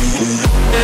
We'll